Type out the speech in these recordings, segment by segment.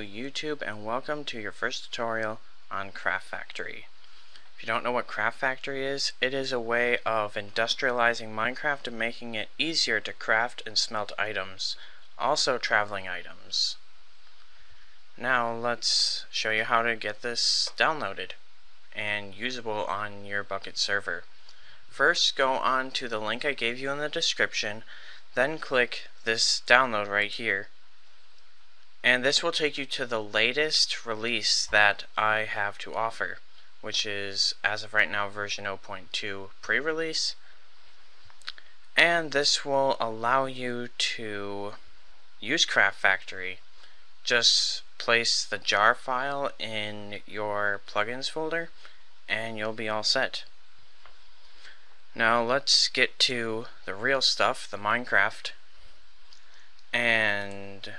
YouTube and welcome to your first tutorial on CraftFactory. If you don't know what CraftFactory is, it is a way of industrializing Minecraft and making it easier to craft and smelt items, also traveling items. Now let's show you how to get this downloaded and usable on your Bukkit server. First go on to the link I gave you in the description, then click this download right here and this will take you to the latest release that I have to offer, which is, as of right now, version 0.2 pre-release. And this will allow you to use CraftFactory. Just place the jar file in your plugins folder, and you'll be all set. Now let's get to the real stuff, the Minecraft. And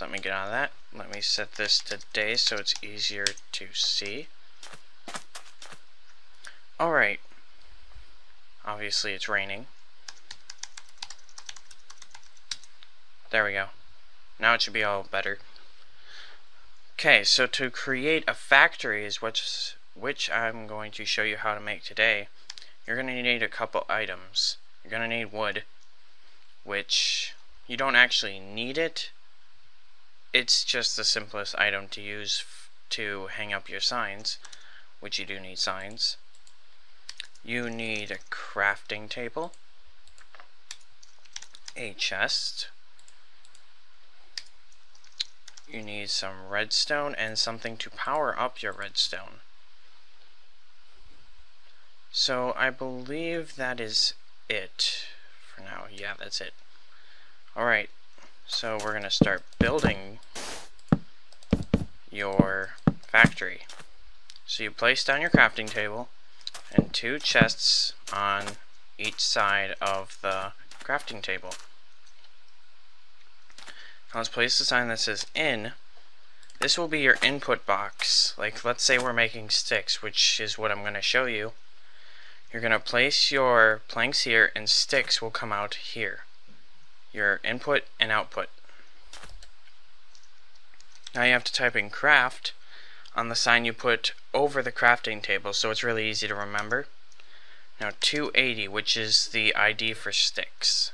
so let me get out of that. Let me set this to day so it's easier to see. Alright. Obviously it's raining. There we go. Now it should be all better. Okay, so to create a factory is which, which I'm going to show you how to make today. You're going to need a couple items. You're going to need wood, which you don't actually need it it's just the simplest item to use to hang up your signs, which you do need signs. You need a crafting table, a chest, you need some redstone and something to power up your redstone. So I believe that is it for now. Yeah, that's it. Alright, so we're going to start building your factory. So you place down your crafting table and two chests on each side of the crafting table. Now let's place the sign that says in. This will be your input box. Like let's say we're making sticks, which is what I'm going to show you. You're going to place your planks here and sticks will come out here your input and output. Now you have to type in craft on the sign you put over the crafting table so it's really easy to remember. Now 280 which is the ID for sticks.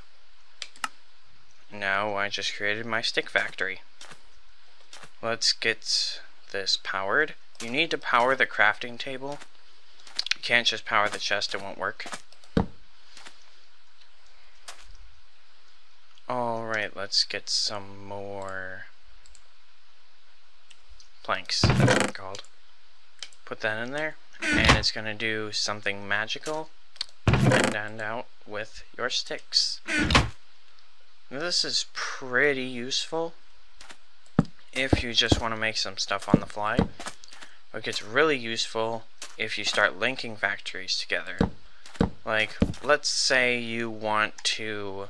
Now I just created my stick factory. Let's get this powered. You need to power the crafting table. You can't just power the chest, it won't work. Alright, let's get some more planks, that's called. Put that in there, and it's to do something magical and end out with your sticks. This is pretty useful if you just want to make some stuff on the fly. It gets really useful if you start linking factories together. Like, let's say you want to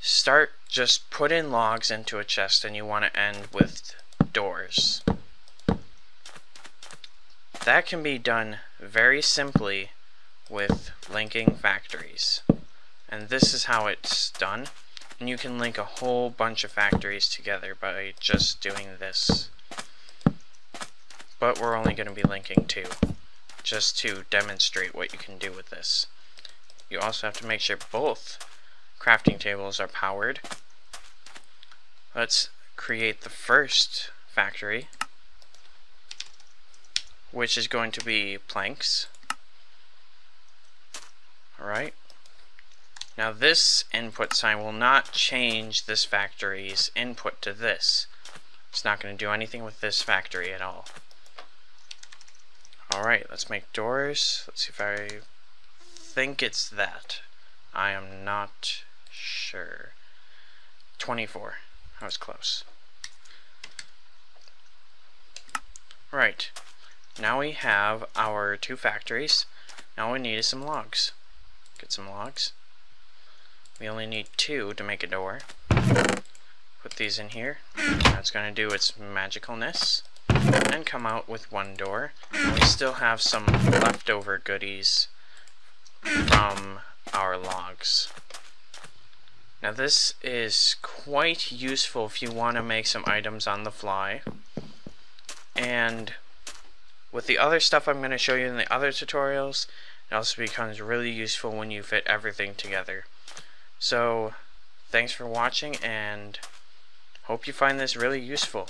start just put in logs into a chest and you want to end with doors. That can be done very simply with linking factories. And this is how it's done. And you can link a whole bunch of factories together by just doing this. But we're only going to be linking two, just to demonstrate what you can do with this. You also have to make sure both crafting tables are powered. Let's create the first factory, which is going to be planks. Alright. Now this input sign will not change this factory's input to this. It's not going to do anything with this factory at all. Alright, let's make doors. Let's see if I think it's that. I am not sure. 24. I was close. Right. Now we have our two factories. Now we need some logs. Get some logs. We only need two to make a door. Put these in here. That's going to do its magicalness. And come out with one door. We still have some leftover goodies from our logs. Now this is quite useful if you want to make some items on the fly. And with the other stuff I'm going to show you in the other tutorials, it also becomes really useful when you fit everything together. So, thanks for watching and hope you find this really useful.